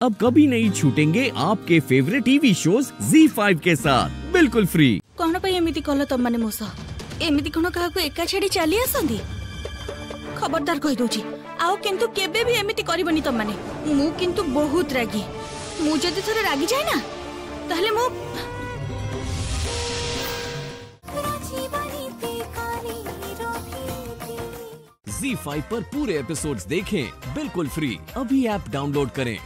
अब कभी नहीं छूटेंगे आपके फेवरेट टीवी शोज़ Z5 के साथ। बिल्कुल फ्री कौन पर एमती कल तुम तो मैंने मोस? एमती कौन क्या एका छाड़ी चली आसती खबरदार कही दूची आउ किंतु केबे भी एमती करबनी तुम तो मैंने। मु किंतु बहुत रागी। मु जदी थरे रागी जाए ना तहले मु Z5 पर पूरे एपिसोड्स देखें। बिल्कुल फ्री अभी ऐप डाउनलोड करें।